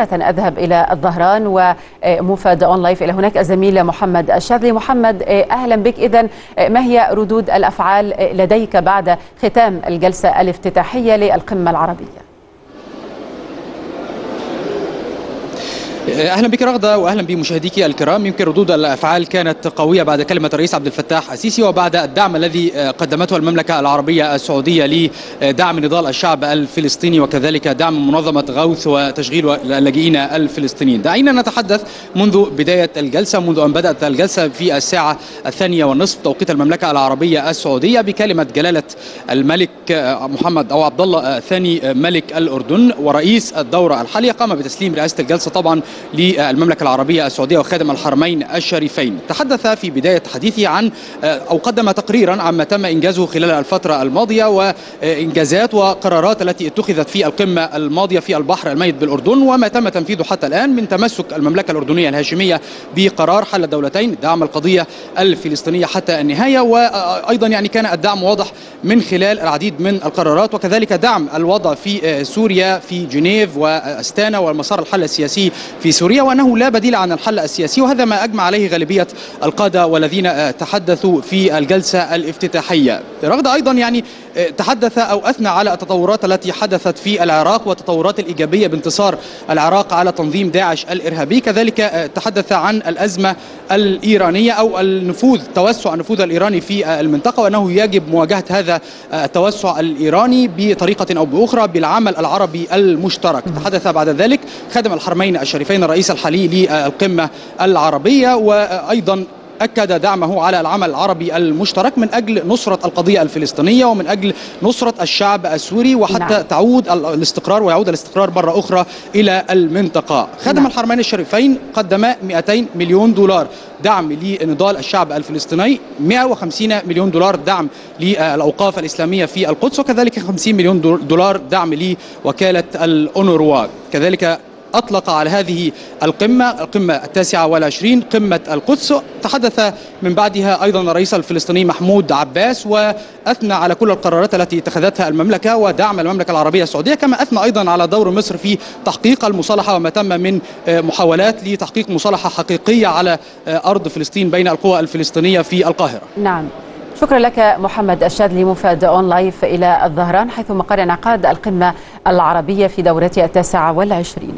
أذهب إلى الظهران ومفاد أون لايف. إلى هناك الزميل محمد الشاذلي. محمد أهلا بك. إذا ما هي ردود الأفعال لديك بعد ختام الجلسة الافتتاحية للقمة العربية؟ أهلا بك رغدة واهلا بمشاهديك الكرام. يمكن ردود الأفعال كانت قوية بعد كلمة الرئيس عبد الفتاح السيسي وبعد الدعم الذي قدمته المملكة العربية السعودية لدعم نضال الشعب الفلسطيني وكذلك دعم منظمة غوث وتشغيل اللاجئين الفلسطينيين. دعينا نتحدث منذ بداية الجلسة منذ أن بدأت الجلسة في الساعة الثانية والنصف توقيت المملكة العربية السعودية بكلمة جلالة الملك محمد أو عبد الله الثاني ملك الأردن ورئيس الدورة الحالية. قام بتسليم رئاسة الجلسة طبعا للمملكة العربية السعودية وخادم الحرمين الشريفين. تحدث في بداية حديثه عن أو قدم تقريرا عما تم إنجازه خلال الفترة الماضية وإنجازات وقرارات التي اتخذت في القمة الماضية في البحر الميت بالأردن وما تم تنفيذه حتى الآن من تمسك المملكة الأردنية الهاشمية بقرار حل الدولتين دعم القضية الفلسطينية حتى النهاية وأيضا يعني كان الدعم واضح من خلال العديد من القرارات وكذلك دعم الوضع في سوريا في جنيف وأستانا والمسار الحل السياسي في سوريا وأنه لا بديل عن الحل السياسي وهذا ما أجمع عليه غالبية القادة والذين تحدثوا في الجلسة الافتتاحية. رغد أيضا يعني تحدث أو أثنى على التطورات التي حدثت في العراق والتطورات الإيجابية بانتصار العراق على تنظيم داعش الإرهابي، كذلك تحدث عن الأزمة الإيرانية أو النفوذ توسع النفوذ الإيراني في المنطقة وأنه يجب مواجهة هذا التوسع الإيراني بطريقة أو بأخرى بالعمل العربي المشترك. تحدث بعد ذلك خادم الحرمين الشريفين الرئيس الحالي للقمة العربية وأيضا أكد دعمه على العمل العربي المشترك من أجل نصرة القضية الفلسطينية ومن أجل نصرة الشعب السوري وحتى نعم. تعود الاستقرار ويعود الاستقرار مرة أخرى إلى المنطقة خادم نعم. الحرمين الشريفين قدم 200 مليون دولار دعم لنضال الشعب الفلسطيني 150 مليون دولار دعم للأوقاف الإسلامية في القدس وكذلك 50 مليون دولار دعم لوكالة الأونروا كذلك أطلق على هذه القمة القمة التاسعة والعشرين قمة القدس. تحدث من بعدها أيضا الرئيس الفلسطيني محمود عباس وأثنى على كل القرارات التي اتخذتها المملكة ودعم المملكة العربية السعودية كما أثنى أيضا على دور مصر في تحقيق المصالحة وما تم من محاولات لتحقيق مصالحة حقيقية على أرض فلسطين بين القوى الفلسطينية في القاهرة. نعم. شكرا لك محمد الشاذلي موفد ONLIVE إلى الظهران حيث مقر انعقاد القمة العربية في دورتها التاسعة والعشرين.